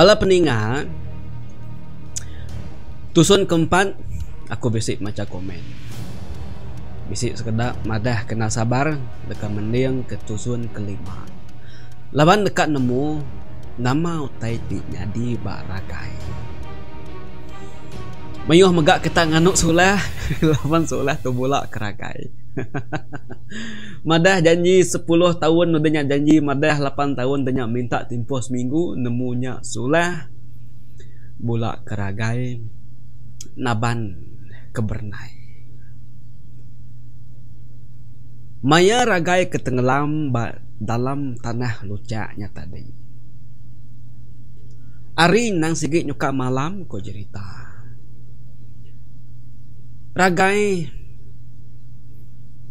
Bala peningat Tusun keempat Aku bisik macam komen. Bisik sekedar Madah kena sabar. Dekat mending ke tusun kelima. Laban dekat nemu Nama utai ti nyadi barakai Mayuh megak kita nganuk sulah Laban sulah tu bola keragai Madah janji 10 tahun Udahnya janji Madah 8 tahun Udahnya minta tempoh seminggu Nemunya sulah Bola keragai Naban Kebernai Maya ragai ketenggelam dalam tanah lucaknya tadi. Ari nang sigit nyuka malam ko cerita. Ragai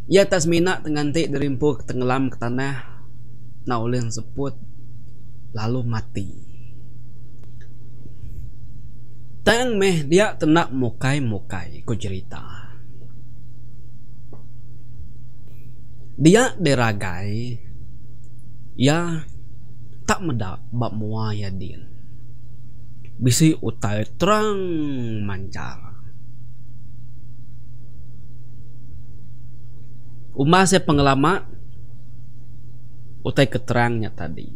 ia tas minat dengan tik derimpu ketenggelam ke tanah na ulin seput lalu mati. Tang meh dia tenak mukai-mukai ku cerita. Dia deragai ya tak medak bab mua ya din. Bisi utai terang mancar. Umah saya pengelama utai keterangnya tadi.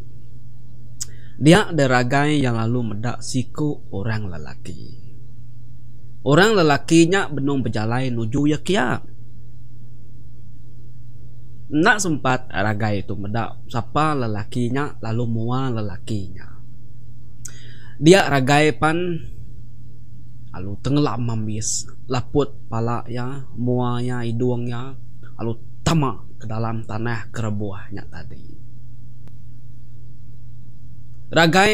Dia deragai yang lalu medak siku orang lelaki. Orang lelakinya benung berjalan nuju ya kia. Nak sempat ragai itu medak siapa lelakinya lalu mua lelakinya. Dia ragai pan lalu tenggelam mambis laput pala ya muanya hidungnya lalu tamak ke dalam tanah kerebuahnya tadi. Ragai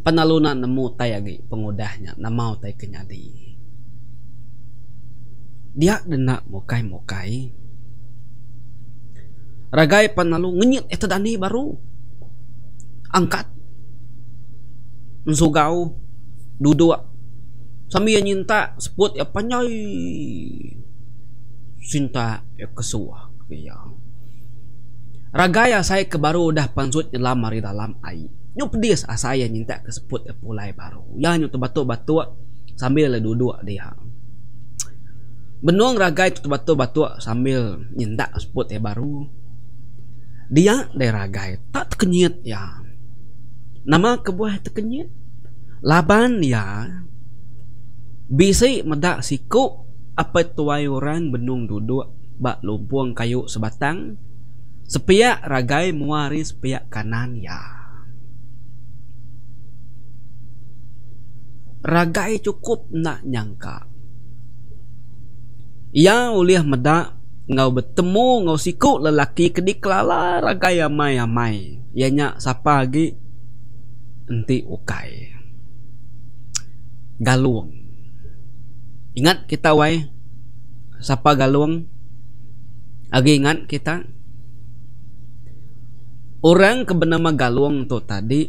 penalunan nemu tay lagi pengudahnya nama tay kenyadi. Dia denak mokai mokai. Ragai penalu ngenyit itu dani baru. Angkat. Nsugau. Duduk. Sambil nyinta seput ya panjai. Sinta ya kesuah. Ya. Ragaya saya kebaru dah pansut nyelam mari dalam air. Nyo pedis asa ah, ya nyinta ke seput e pulai baru. Ya tu batu-batu sambil duduk dia. Benung ragai tu batu-batu sambil nyinta seput e baru. Dia de ragai tak terkenyit ya. Nama kebuah terkenyit. Laban ya. Bisi medak siku apa tuai orang benung duduk bak lumpuang kayu sebatang. Sepiak ragai muari sepiak kanan ya. ragai cukup nak nyangka. Ya uliah medak ngau bertemu ngau siku lelaki kedik lala ragai amai amai. Ianya siapa lagi enti ukai. Galuang. Ingat kita wai siapa galuang? Agi ingat kita? Orang kebenama galuang tu tadi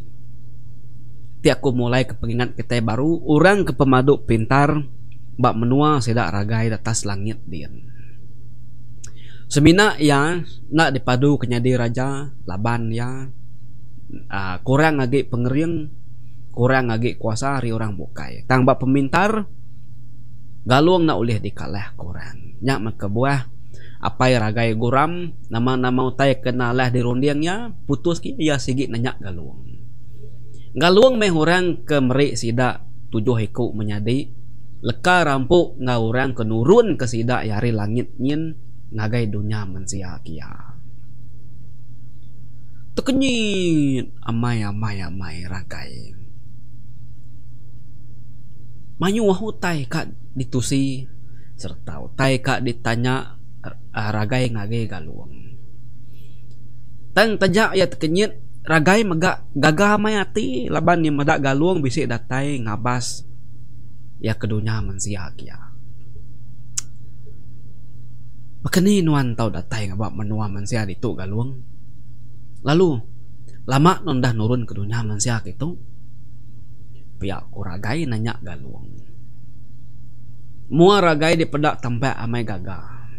ti aku mulai ke pengingat kita baru orang ke pemaduk pintar bak menua sedak ragai atas langit dia semina ya nak dipadu kenyadi raja laban ya. Uh, kurang lagi pengering kurang lagi kuasa hari orang bukai. Tang bak pemintar galuang nak ulih dikalah kurang nyak maka buah apa ragai guram nama-nama utai kenalah di rundiangnya putus ki ya sigit nanyak galuang Ngaluang meh orang ke merik sida tujuh hiku menyadi leka rampuk ngawurang ke nurun ke sida yari langit nyin ngagai dunia mensia kia. Tekenyit amai amai amai ragai. Manyu wahu tai kak ditusi serta tai kak ditanya uh, ragai ngagai galuang. Tang tajak ya tekenyit ragai megak gagah mayati laban ni medak galuang bisik datai ngabas. Ya kedunya mensia kia. Bekeni nuan tau datai ngabak menua mensia itu galuang. Lalu lama non dah nurun ke dunia mensia itu pihak kuragai nanya galuang mua ragai di pedak tempat amai gagah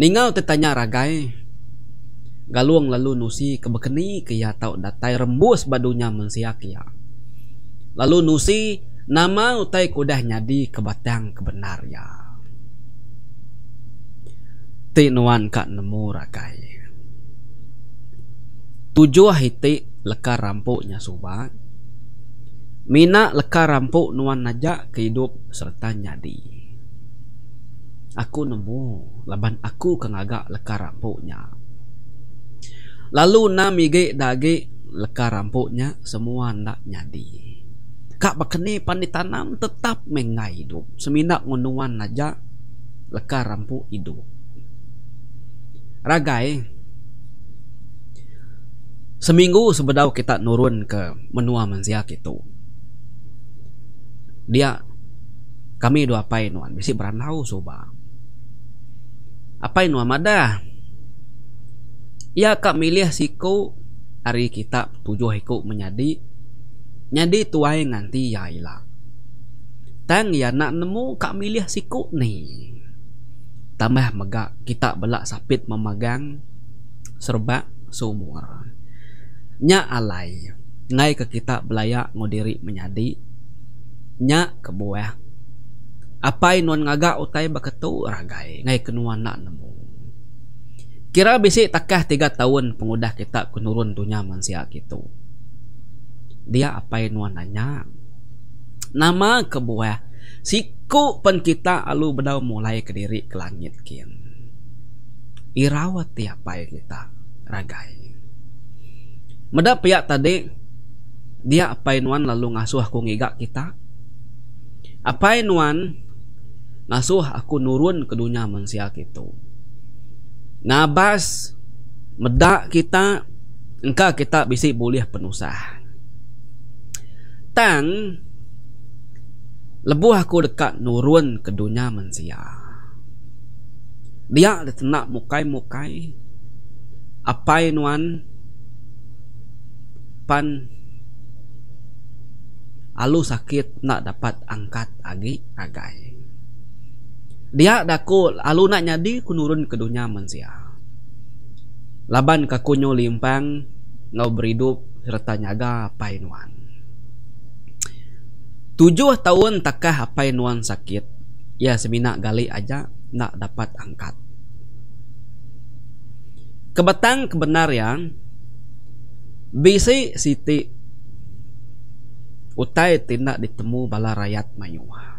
ningau tetanya ragai galuang lalu nusi kebekeni kaya tau datai rembus badunya mensia kia lalu nusi nama utai kudah nyadi kebatang kebenar ya tinuan kak nemu rakai tujuh hiti lekar rampuknya subat mina lekar rampuk nuan najak kehidup serta nyadi. Aku nemu laban aku kengagak lekar rampuknya lalu na mige dage lekar rampuknya semua nak nyadi. Kak bakeni pandai tanam tetap mengai hidup. Seminak ngunuan naja lekar rampuk hidup. Ragai seminggu sebedau kita nurun ke menua menziak itu dia kami dua pai nuan. Bisi beranau soba. Apa ini amada ya kak milih siku hari kita tujuh hiku menjadi nyadi tuai nganti ya ila. Tang ya nak nemu kak milih siku ni. Tambah mega kita belak sapit memegang serba sumur. Nya alai ngai ke kita belayak ngodiri menjadi nya kebuah apa non ngaga utai baketu ragai ngai kenuan nak nemu. Kira bisi takah tiga tahun pengudah kita kunurun dunia manusia gitu. Dia apa nuan nanya nama kebuah siku pen kita alu bedau mulai ke diri ke langit kian irawat tiapa kita ragai. Medap pihak tadi dia apa nuan lalu ngasuh aku ngigak kita apa nuan? Ngasuh aku nurun ke dunia manusia gitu ngabas medak kita engkau kita bisa boleh penusah. Tang lebuh aku dekat nurun ke dunia manusia. Dia ada mukai-mukai. Apa nuan? Pan alu sakit nak dapat angkat agi agai. Dia daku alu nak nyadi ku nurun ke dunia manusia. Laban ka kunyo limpang ngau beridup serta nyaga painuan tujuh tahun takah painuan sakit ya semina gali aja nak dapat angkat. Kebatang kebenar yang bisi siti utai tindak ditemu bala rakyat mayuha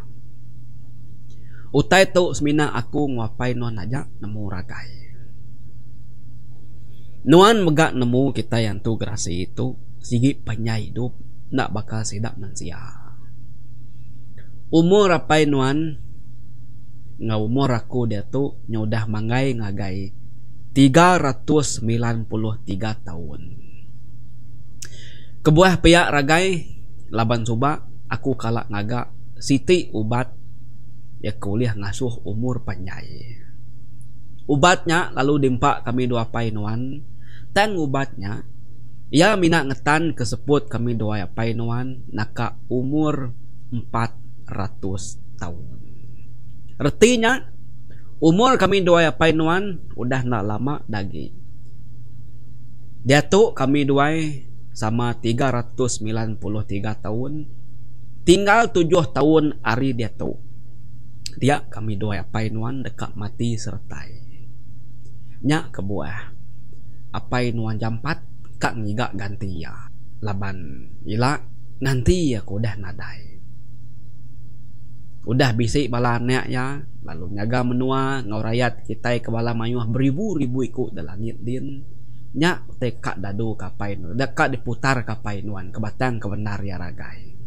Utai tu semina aku ngapai nuan aja nemu ragai. Nuan megak nemu kita yang tu gerasi itu sigi penyai hidup nak bakal sidak mansia. Umur apa nuan nga umur aku dia tu nyudah mangai ngagai 393 tahun. Kebuah pihak ragai laban coba aku kalak ngagak siti ubat ya kuliah ngasuh umur panjai. Ubatnya lalu dimpak kami dua painuan. Tang ubatnya ya mina ngetan kesebut kami dua painuan naka umur 400 tahun. Artinya umur kami dua painuan udah nak lama lagi. Dia tu kami dua sama 393 tahun. Tinggal 7 tahun hari dia tu dia kami doa apa inuan dekat mati sertai. Nya kebuah apa inuan jampat kak ngiga ganti ya. Laban ila nanti ya ku dah nadai. Udah bisik bala nek ya. Lalu nyaga menua ngau rakyat kita ke bala mayuh beribu-ribu ikut dalam langit din nya tekak dadu kapai nu dekat diputar kapai nuan kebatang kebenar ya ragai.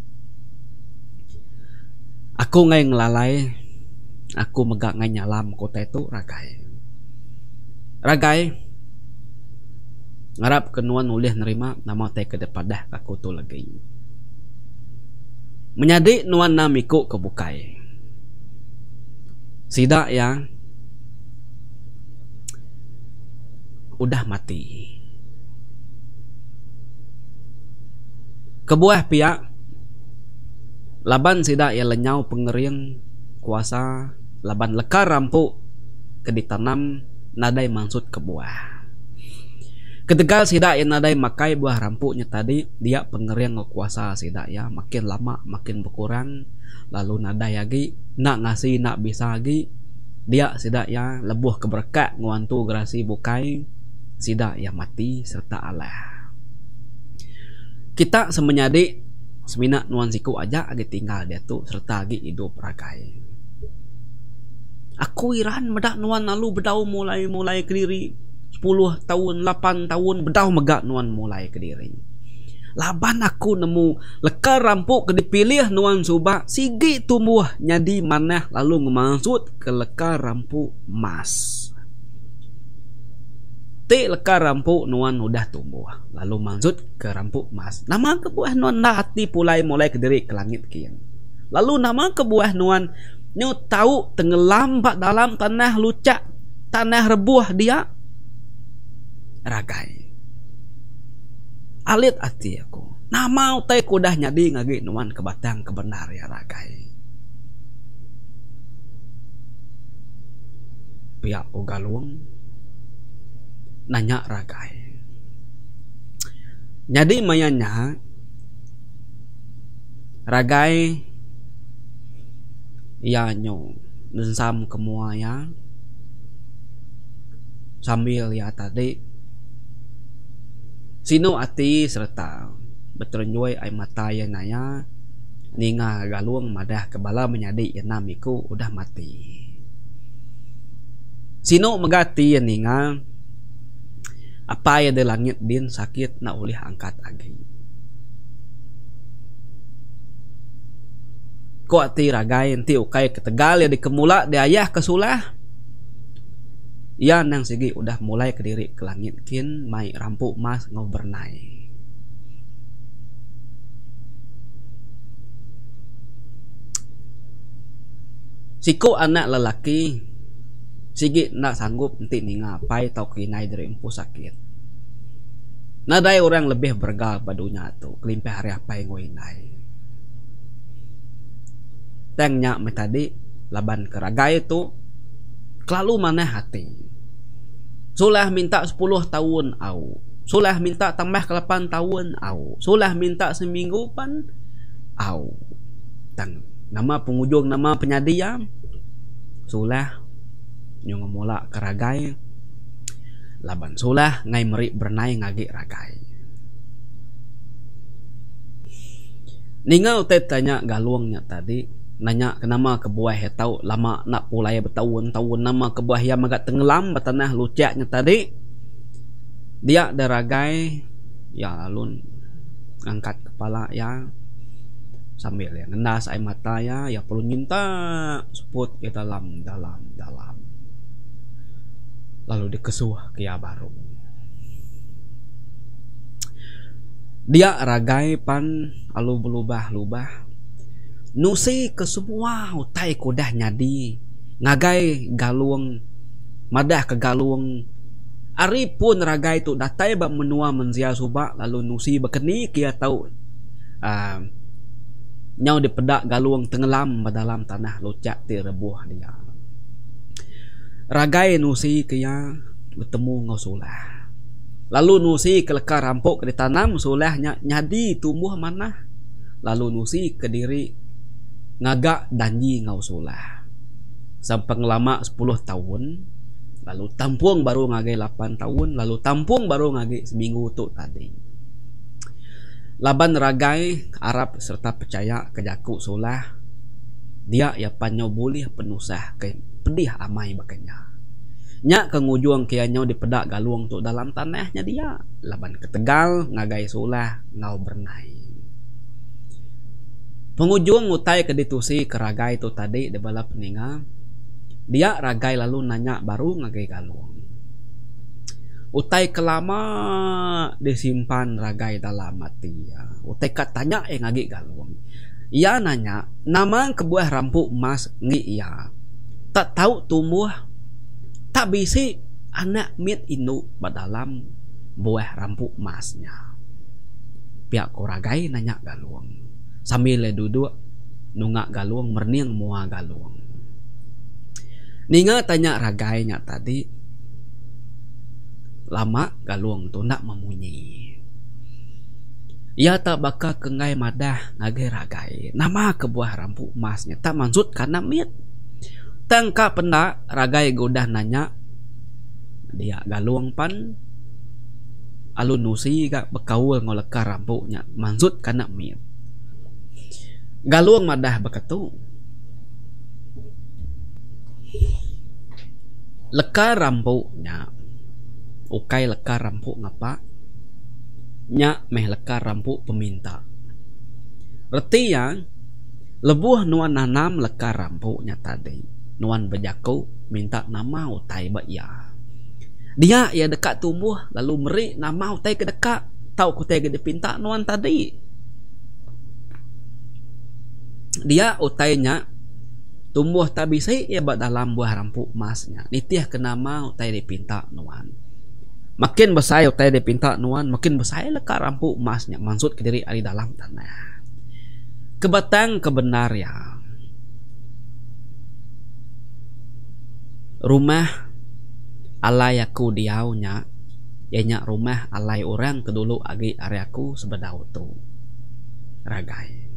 Aku ngai ngelalai aku megak ngai nyalam kota itu ragai. Ragai ngarap kenuan nulis nerima nama teh ke depan dah aku tu lagi menjadi nuan namiku kebukai sidak yang udah mati. Kebuah pihak laban sidak yang lenyau pengering kuasa laban lekar rampuk ke ditanam nadai maksud ke buah Ketegal sidak yang nadai makai buah rampuknya tadi dia pengeriang kuasa sidak ya makin lama makin berkurang lalu nadai lagi nak ngasih nak bisa lagi dia sidak ya lebuh keberkat nguantu gerasi bukai sidak ya mati serta Allah kita semenyadi semina nuan siku aja lagi tinggal dia tu serta lagi hidup ragai aku iran medak nuan lalu bedau mulai mulai ke diri 10 tahun, 8 tahun bedah megak nuan mulai ke diri. Laban aku nemu lekar rampuk ke dipilih nuan subak sigi tumbuh nyadi manah lalu ngemaksud ke lekar rampuk mas. Ti lekar rampuk nuan udah tumbuh lalu maksud ke rampuk mas. Nama kebuah nuan dah hati pulai mulai ke diri ke langit kian. Lalu nama kebuah nuan nyu tahu tenggelam dalam tanah lucak tanah rebuh dia ragai. Alit hati aku. Nama utai kudah nyadi ngagi nuan kebatang kebenar ya ragai. Pihak ugalung nanya ragai. Nyadi mayanya ragai ya nyo. Nensam kemua ya. Sambil ya tadi Sino ati serta. Berterenjoi ay mata yang naya ninga galuang madah kebala menyadi yang namiku udah mati. Sino megati yang ninga apa yang di langit din sakit na ulih angkat lagi. Ko ati ragai enti ukay ketegal ya di kemula di ayah kesulah Ya nang segi udah mulai ke diri ke langit kin mai rampu mas ngobernai. Siko anak lelaki sigi nak sanggup nanti ni ngapai tau kinai dari empu sakit. Nadai orang lebih bergal badunya tu kelimpah hari apa yang ngoinai. Tengnya metadi laban keragai tu kelalu mana hati Sulah minta 10 tahun au. Sulah minta tambah ke 8 tahun au. Sulah minta seminggu pan au. Dan nama penghujung nama penyadia sulah nyong mula keragai. Laban sulah ngai meri bernai ngagi ragai. Ningau teh tanya galuangnya tadi nanya kenapa kebuah ya tahu lama nak pulai bertahun-tahun nama kebuah yang agak tenggelam bertanah lucaknya tadi. Dia deragai ya lalu angkat kepala ya sambil ya ngendas air mata ya ya perlu minta sebut ke dalam dalam dalam lalu dikesuh ke ya baru. Dia ragai pan lalu berubah-ubah nusi ke semua utai ko dah nyadi. Ngagai galuang madah ke galuang ari pun ragai tu datai ba menua menzia suba lalu nusi bekeni kia tau uh, nyau di pedak galuang tenggelam dalam tanah lucak ti rebuh dia ragai nusi kia bertemu ngosulah lalu nusi kelekar rampok ditanam sulahnya nyadi tumbuh mana. Lalu nusi ke diri ngagak danji ngau sulah sampai ngelama 10 tahun lalu tampung baru ngagai 8 tahun lalu tampung baru ngagai seminggu tu tadi. Laban ragai Arab serta percaya kejaku sulah dia ya panyo boleh penusah ke pedih amai bakanya nya kengujung kia nyo di pedak galuang tu dalam tanahnya dia laban ketegal ngagai sulah ngau bernai Pengujung ngutai ke ditusi ke ragai itu tadi di bala peninga. Dia ragai lalu nanya baru ngagai galung. Utai kelama disimpan ragai dalam mati ya. Utai katanya eh ngagi galung. Ia nanya, nama kebuah rampu emas ngi ia. Tak tahu tumbuh. Tak bisi anak mit inu dalam buah rampu emasnya. Pihak koragai nanya galung sambil duduk nungak galuang merniang mua galuang Ninga tanya ragainya tadi lama galuang tu nak memunyi. Ia tak bakal kengai madah ngagai ragai. Nama kebuah rampu emasnya tak maksud karena mit. Tengka penda ragai godah nanya. Dia galuang pan. Alun nusi gak bekawal ngolekar rampuknya. Maksud karena mit. Galuang madah bekatu. Lekar rampuknya. Ukai lekar rampuk ngapa? nya meh lekar rampu peminta. Reti yang lebuh nuan nanam lekar rampu nya tadi. Nuan bejaku minta nama utai ba ya. Dia ya dekat tumbuh lalu meri nama utai ke dekat. Tahu ku tega dipinta nuan tadi. Dia utainya tumbuh tak bisa ya bak dalam buah rampu emasnya. Nitiah ke nama utai dipinta nuan. Makin besar utai dia pinta nuan, makin besar lekar rampu emasnya. Maksud ke diri di dalam tanah. Kebatang kebenar ya. Rumah alai aku diaunya. Ianya rumah alai orang kedulu agi areaku sebedau tu. Ragai.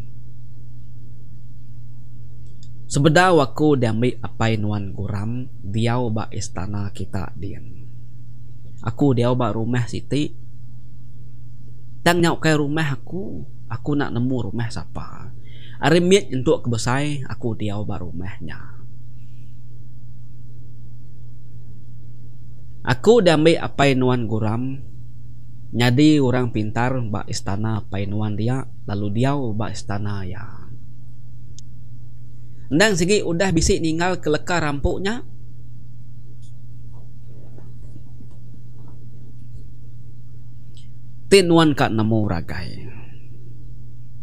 Sebedau aku diambil apai nuan guram diau ba istana kita dian. Aku dia ubah rumah Siti Dan nyok ke rumah aku Aku nak nemu rumah siapa Arimit untuk kebesai Aku dia ubah rumahnya Aku dah ambil apa nuan guram Jadi orang pintar Bak istana apa nuan dia Lalu dia ubah istana ya Dan segi udah bisik ninggal kelekar rampuknya tinuan ka namo ragay.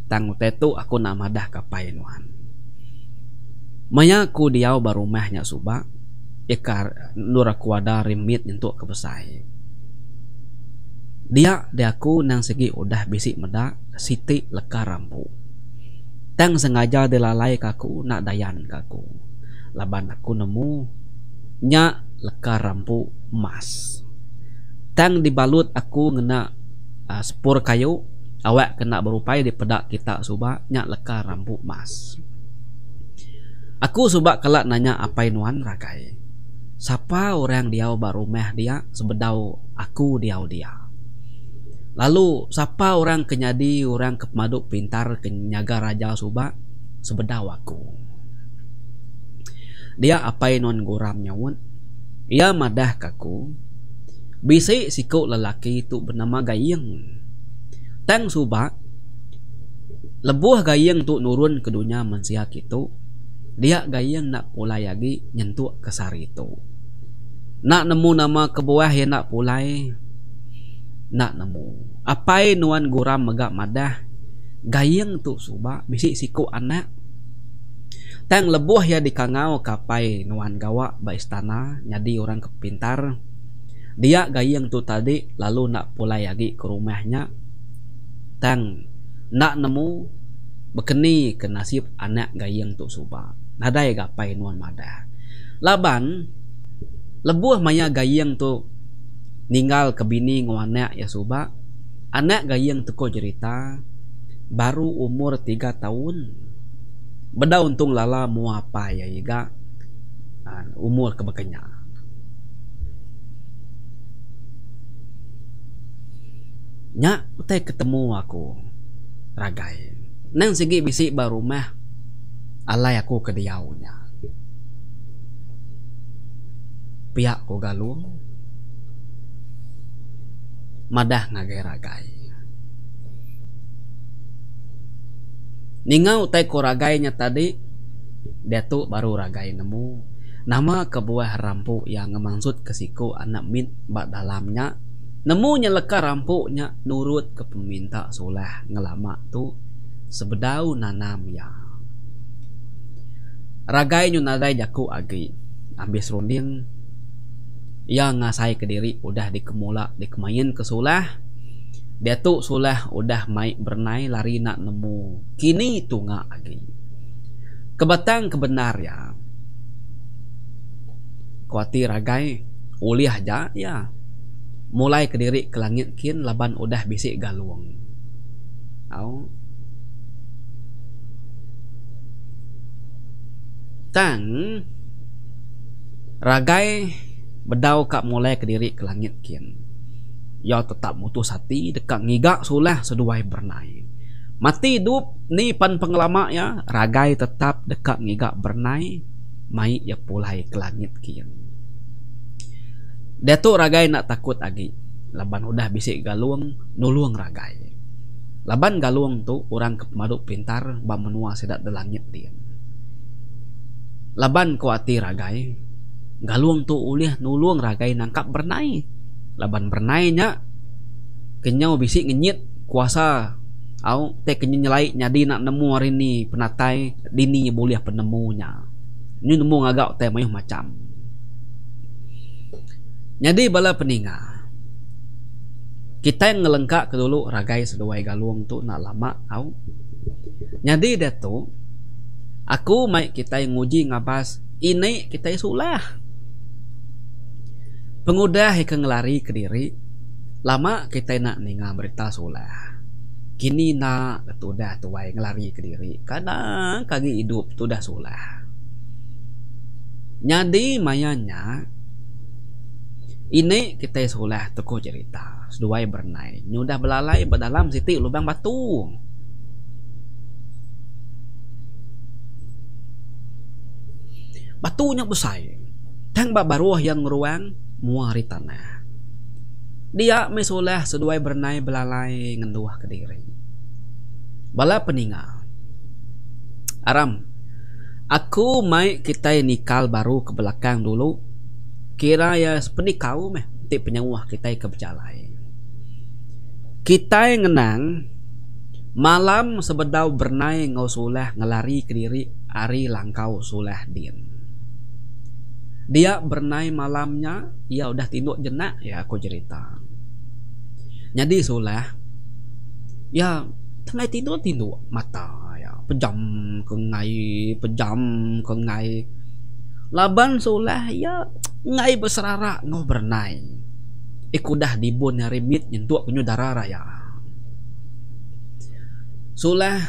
Tangu tetu aku nak madah kapai nuan. Maya ku diaw barumahnya suba. Ikar nura kuada rimit untuk kebesai. Dia dia aku nang segi udah bisik meda siti lekar rampu. Tang sengaja dilalai kaku nak dayan kaku. Laban aku nemu nya lekar rampu emas. Tang dibalut aku ngena uh, spur kayu awak kena berupaya di pedak kita suba nyak lekar rambut mas aku suba kelak nanya apa inuan ragai siapa orang dia baru meh dia sebedau aku dia dia lalu siapa orang kenyadi orang kemaduk pintar kenyaga raja suba sebedau aku dia apa inuan guram nyawun ia madah kaku Bisi siku lelaki itu bernama Gayeng. Tang suba lebuh Gayeng tu nurun ke dunia manusia itu. Dia Gayeng nak pulai lagi nyentuh ke sari itu. Nak nemu nama kebuah yang nak pulai. Nak nemu. Apa nuan guram megak madah. Gayeng tu suba bisi siku anak. Tang lebuh ya dikangau kapai nuan gawa ba istana nyadi orang kepintar dia gayang tu tadi lalu nak pulai lagi ke rumahnya tang nak nemu bekeni ke nasib anak gayang tu suba nada ya gapai nuan mada laban lebuh maya gayang tu ninggal ke bini ngwana ya suba anak gayang tu ko cerita baru umur tiga tahun beda untung lala mu apa ya iga umur kebekenya Nya, utai ketemu aku. Ragai. Nang segi bisi baru mah. Alai aku ke diaunya. Pihak ko galung. Madah ngagai ragai. Ningau utai ko ragainya tadi. Dia tu baru ragai nemu. Nama kebuah rampu yang ngemaksud kesiku anak min bak dalamnya Nemunya leka rampuknya nurut ke peminta soleh ngelama tu sebedau nanam ya. Ragai nyu nadai jaku agi. Ambis runding ya ngasai ke diri udah dikemula dikemayin ke soleh. Dia tu soleh udah mai bernai lari nak nemu. Kini tu ngak agi. Kebatang kebenar ya. Kuati ragai uliah ja ya mulai ke diri ke langit kin laban udah bisik galuang au tang ragai bedau kak mulai ke diri ke langit kin ya tetap mutus hati dekat ngigak sulah seduai bernai. Mati hidup ni pan pengelama ya. Ragai tetap dekat ngigak bernai mai ya pulai ke langit kian. Tu ragai nak takut lagi laban udah bisik galuang nuluang ragai. Laban galuang tu orang kepemadu pintar ba menua sedat de langit dia laban kuati ragai galuang tu ulih nuluang ragai nangkap bernai. Laban bernainya kenyau bisik ngenyit kuasa. Au te kenyi nyelai nyadi nak nemu hari ni penatai dini boleh penemunya ni nemu ngagak te mayuh macam. Nyadi bala peninga kita yang ngelengkak ke dulu ragai seduai galuang tu nak lama au. Nyadi dia tu aku mai kita yang nguji ngabas ini kita sulah pengudah yang ngelari ke diri lama kita nak ninga berita sulah kini nak tu dah tuai ngelari ke diri kadang kagi hidup tu dah sulah nyadi mayanya ini kita sulah toko cerita. Seduai bernai nyudah belalai berdalam siti lubang batu. Batunya besar. Tang baruah yang ruang muari dia mesulah seduai bernai belalai ngenduah ke diri. Bala peninga. Aram aku mai kita nikal baru ke belakang dulu. Kira ya seperti kau meh ti penyawah kita ke berjalan kita yang ngenang malam sebedau bernai ngau sulah ngelari ke diri ari langkau sulah din dia bernai malamnya ia udah tinduk jenak. Ya aku cerita. Jadi sulah ya tengah tidur tidur. Mata ya pejam ke ngai pejam ke ngai. Laban solah ya ngai berserarak ngau bernai. Iku dah dibun hari mit nyentuh kenyu darah raya. Solah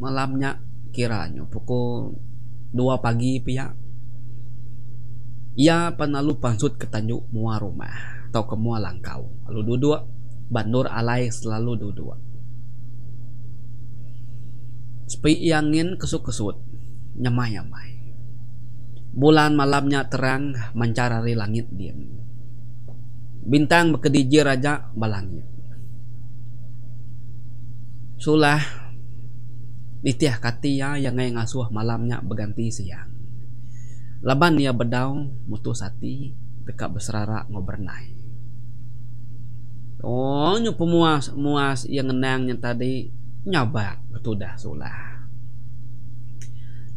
malamnya kiranya pukul dua pagi pihak ia penalu pansut ke tanjuk mua rumah atau ke mua langkau. Lalu duduk bandur alai selalu duduk Sepi angin kesut-kesut Nyamai-nyamai. Bulan malamnya terang Mencarari langit diam Bintang berkediji raja balangit Sulah Nitiah katia yang ngay ngasuh malamnya berganti siang Laban ia bedau mutus hati Dekat berserara ngobernai Oh nyu pemuas muas yang ngenangnya tadi nyabak betul dah sulah.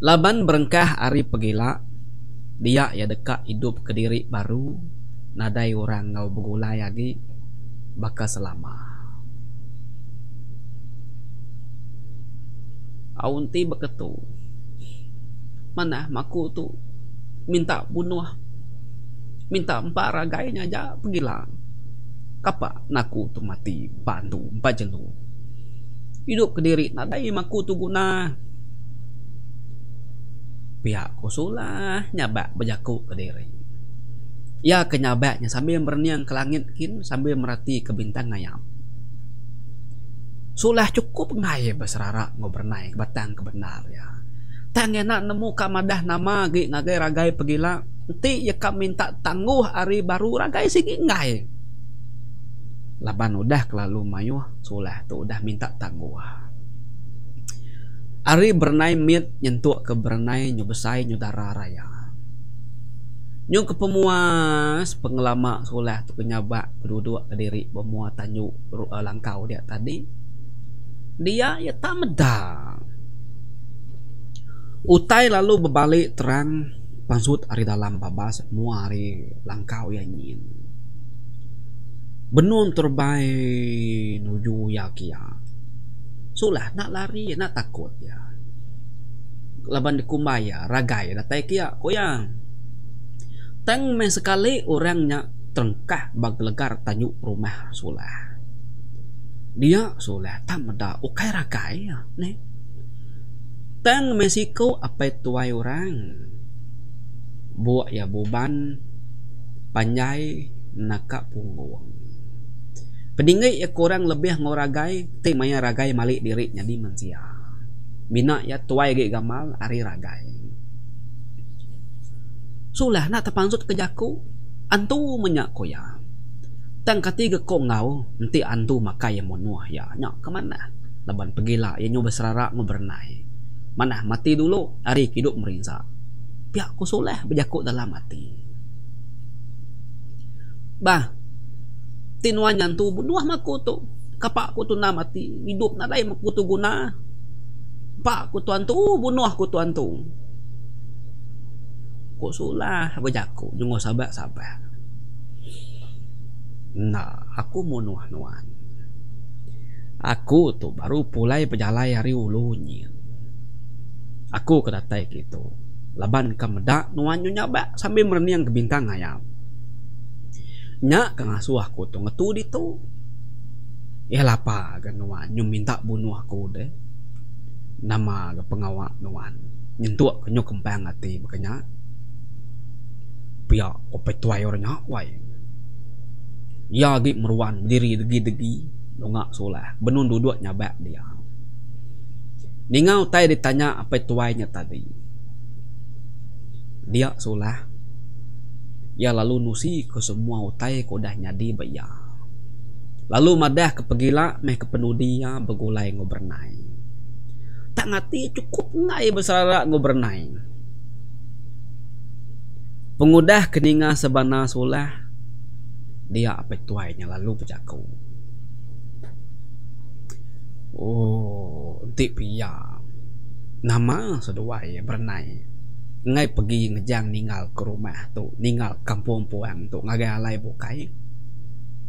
Laban berengkah hari pegila dia ya dekat hidup ke diri baru nadai orang ngau begulai lagi baka selama. Aunti beketu. Mana maku tu Minta bunuh. Minta empat ragainya aja Pergilah. Kapa naku tu mati Bantu empat jenuh hidup ke diri nak dai maku tu guna. Pihak kusulah nyabak berjaku ke diri ya kenyabaknya sambil berniang ke langit kin sambil merhati ke bintang ngayam sulah cukup ngai beserara ngobernai batang kebenar ya tang enak nemu kamadah nama gi ngagai ragai pegila nanti ya kak minta tangguh hari baru ragai sigi ngai. Laban udah kelalu mayuh sulah tu udah minta tangguh. Ari bernai mit nyentuk ke bernai nyubesai nyudara raya. Nyung ke pemuas pengelama sulah tu kenyabak kedua ke diri pemua tanyu uh, langkau dia tadi. Dia ya tak medang Utai lalu berbalik terang Pansut ari dalam babas muari langkau yang nyin Benun terbaik nuju yakia. Sulah nak lari nak takut ya. Laban di kumaya ragai dah tai kia koyang. Tang men sekali orangnya terengkah baglegar tanyuk rumah sulah. Dia sulah tak meda ukai rakai ya, ne. Tang Mexico apa tuai orang. Buat ya buban panjai nakak punggung. Peninggai ya kurang lebih ngoragai, ting maya ragai malik diri di manusia. Bina ya tuai ge gamal ari ragai. Sulah nak terpansut ke jaku, antu menyak koya. Tang ketiga kau ngau, nanti antu makai yang monuah ya. Nyak kemana? Laban pergilah, ya nyoba serara ngobernai. Mana mati dulu, hari hidup merinsa. Pihak ku soleh berjakut dalam mati. Bah, tinuan yang tu bunuh maku tu. Kapak aku tu nak mati hidup nak lain maku tu guna. Pak aku tuan tu bunuh aku tuan tu. Ku sulah berjaku jungo sabar sabar nah aku bunuh nuan aku tu baru pulai berjalan hari ulunya aku kedatai gitu. Laban kemedak nuan nyabak sambil mereniang ke bintang ayam. Nya kang asuh aku tu ngetu di tu. Ya lapa kan nuan nyum minta bunuh aku deh nama ke pengawak nuan. Nyentuh ke nyok kempang hati makanya pia opai tuai orangnya wai. Ya gi meruan diri degi degi dongak solah benun duduk nyabak dia Ningau tai ditanya apa tuainya tadi. Dia solah ia lalu nusi ke semua utai ko dah nyadi baya. Lalu madah ke pegila meh ke penudia begulai ngobernai. Tak ngati cukup ngai besara ngobernai. Pengudah keninga sebana sulah dia apa tuainya lalu berjaku. Oh, tip ya. Nama seduai bernai ngay pergi ngejang ninggal ke rumah tu ninggal kampung puang tu ngagai alai bukai.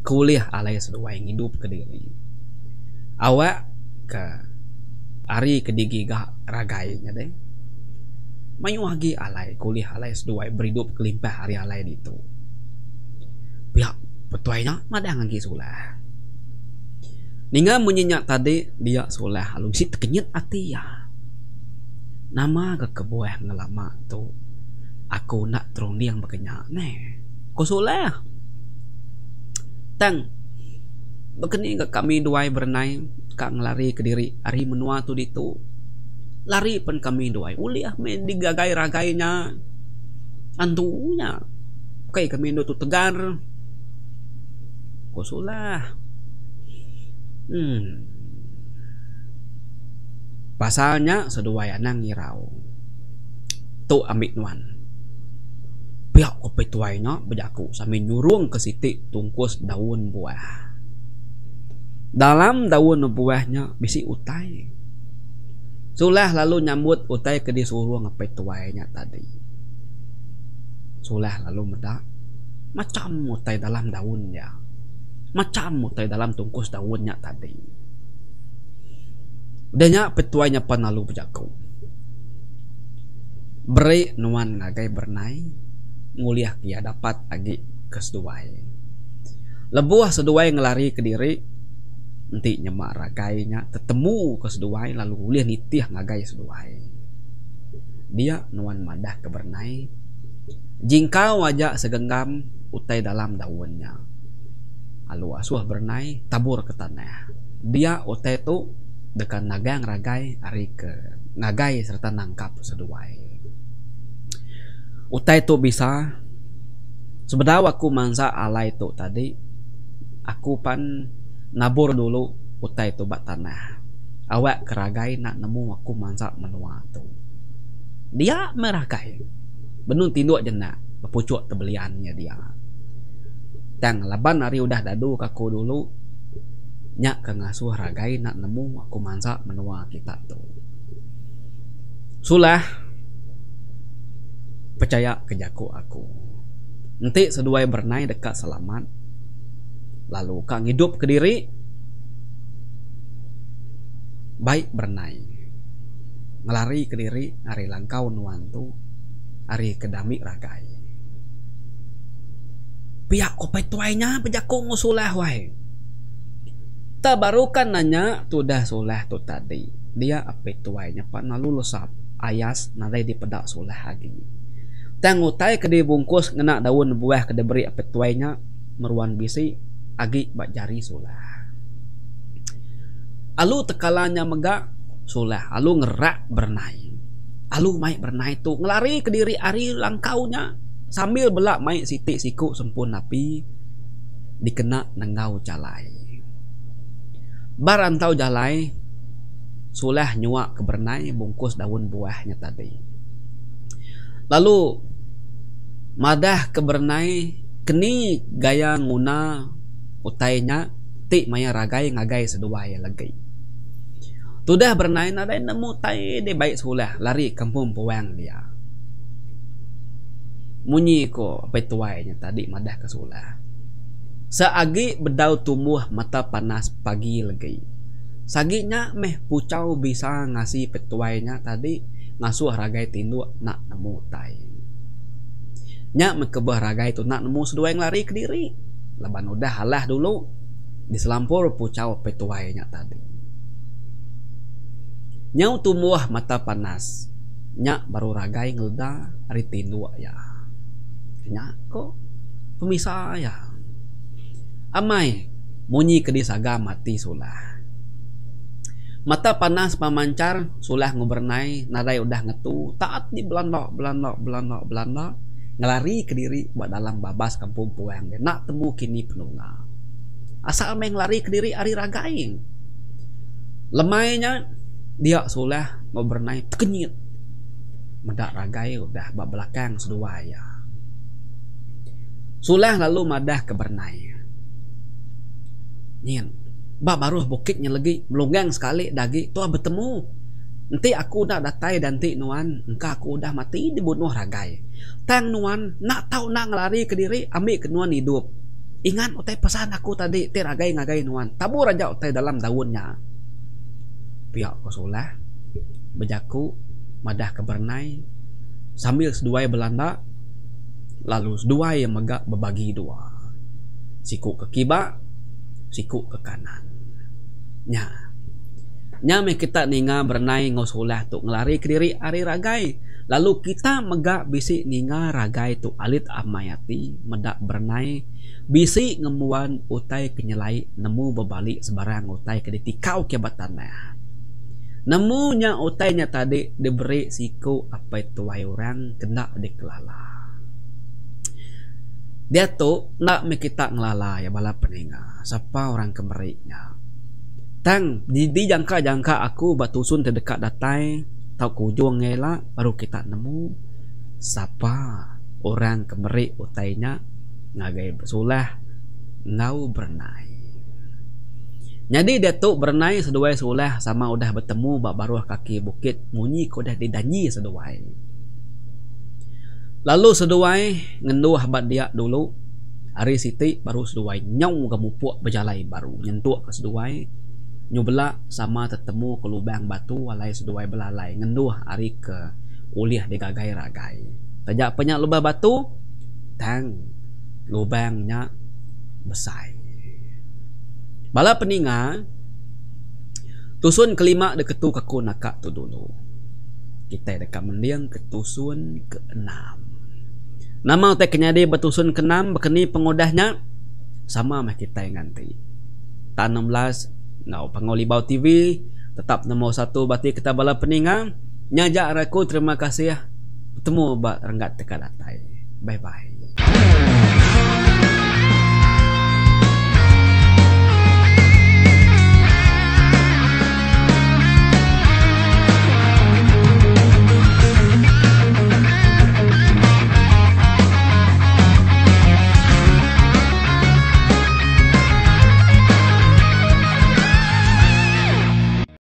Kuliah alai yang hidup ke diri. Awak ke hari ke digi gak ragai nya deh. Mayu lagi alai kuliah alai sedua berhidup kelimpah hari alai itu pihak petuainya madang lagi sulah Ninggal menyenyak tadi dia sulah lalu si terkenyit hati ya. Nama ke kebuah ngelama tu aku nak terung diang berkenyak. Ne kau soleh. Tang begini ke kami dua berenai kak ngelari ke diri. Hari menua tu ditu lari pun kami dua uliah main digagai ragainya antunya. Kai kami tu tegar. Kau soleh hmm Pasalnya seduai anang ngirau. Tu ambil nuan. Pihak kopi tuainya berjaku sambil nyurung ke sitik tungkus daun buah. Dalam daun buahnya bisi utai. Sulah lalu nyambut utai ke disuruh ngapai tuainya tadi. Sulah lalu medak. Macam utai dalam daunnya. Macam utai dalam tungkus daunnya tadi. Danya petuanya panalu berjaku. Beri nuan ngagai bernai. Nguliah kia dapat agi keseduai. Lebuah seduai ngelari ke diri. Nanti nyemak ragainya. Tetemu keseduai lalu nguliah nitiah ngagai seduai. Dia nuan madah ke bernai. Jingka wajah segenggam utai dalam daunnya. Lalu asuh bernai tabur ke tanah. Dia utai tu dekat nagang ragai hari ke nagai serta nangkap seduai. Utai tu bisa sebenarnya aku mangsa alai tu tadi aku pan nabur dulu utai tu bat tanah. Awak keragai nak nemu aku mangsa menua tu. Dia meragai benun tinduk jenak berpucuk tebeliannya dia dan laban hari udah dadu aku dulu. Nyak ke ngasuh ragai nak nemu aku mansa menua kita tu. Sulah percaya ke jaku aku. Nanti seduai bernai dekat selamat. Lalu kang hidup ke diri baik bernai. Ngelari ke diri hari langkau nuan tu hari kedami ragai pihak opai tuainya pejaku ngusulah wai tak baru kan nanya tu dah sulah tu tadi. Dia apa tuainya pak nalu lusap ayas nadai di pedak sulah lagi. Tang utai ke bungkus ngena daun buah ke beri apa tuainya meruan bisi agi bak jari sulah. Alu tekalanya megak sulah. Alu ngerak bernai. Alu mai bernai tu ngelari ke diri ari langkaunya sambil belak mai sitik siku sempun napi dikena nengau jalai. Barantau jalai sulah nyuak ke bernai bungkus daun buahnya tadi. Lalu madah ke bernai keni gaya nguna utainya ti maya ragai ngagai sedua ya lagi. Tudah bernai nadai nemu tai de baik sulah lari kampung puang dia munyi ko petuainya tadi madah ke sulah. Seagi bedau tumbuh mata panas pagi lagi. Saginya meh pucau bisa ngasih petuainya tadi ngasuh ragai tindu nak nemu tai. Nya mekebah ragai tu nak nemu sedua yang lari ke diri. Leban udah halah dulu di selampur pucau petuainya tadi. Nyau tumbuh mata panas. Nyak baru ragai ngelda hari tindu ya nya ko pemisah ya amai munyi ke di saga mati sulah. Mata panas pamancar sulah ngubernai nadai udah ngetu. Taat di belanda belanda belanda belanda ngelari ke diri buat dalam babas kampung puang nak temu kini penunga. Asal meng lari ke diri ari ragaing lemainya dia sulah ngubernai kenyit medak ragai udah bab belakang sedua ya Sulah lalu madah ke Bernai. Nyen, ba baru bukitnya lagi melunggang sekali dagi tuah bertemu. Nanti aku dah datai dan ti nuan, engkau aku dah mati dibunuh ragai. Tang nuan nak tahu nak ngelari ke diri, ambil ke nuan hidup. Ingat utai pesan aku tadi, ti ragai ngagai nuan. Tabur aja utai dalam daunnya. Pihak ko sulah, bejaku, madah ke Bernai, sambil seduai Belanda, lalu dua yang megak berbagi dua. Siku ke kibak siku ke kanan. Nya. Nya me kita ninga bernai ngosulah tu ngelari ke diri ari ragai. Lalu kita megak bisi ninga ragai tu alit amayati medak bernai bisi ngemuan utai kenyelai nemu berbalik sebarang utai ke ditikau kebatannya nemunya utainya tadi diberi siku apa itu orang kena dikelala dia tu nak kita ngelala ya bala peninga. Siapa orang kemeriknya? Tang di, jangka jangka aku batusun terdekat datai tau kujung ngela baru kita nemu. Siapa orang kemerik utainya? Ngagai bersulah ngau bernai. Jadi dia tu bernai seduai sulah sama udah bertemu bak baru kaki bukit munyi kau dah didanyi seduai Lalu seduai ngenduh habat dia dulu. Hari siti baru seduai nyong ke mupuk berjalai baru. Nyentuh ke seduai. Nyubela sama tetemu ke lubang batu walai seduai belalai. Ngenduh hari ke uliah digagai ragai. Tajak penyak lubang batu. Tang lubangnya besar. Bala peninga. Tusun kelima deketu kaku nakak tu dulu. Kita dekat mendiang ketusun keenam. Nama utai kenyadi betusun kenam bekeni pengudahnya sama mah kita yang ganti. Tan 16 ngau pangolibau TV tetap nombor satu bati kita bala peninga nyajak raku terima kasih ya. Bertemu bak renggat tekat datai. Bye bye.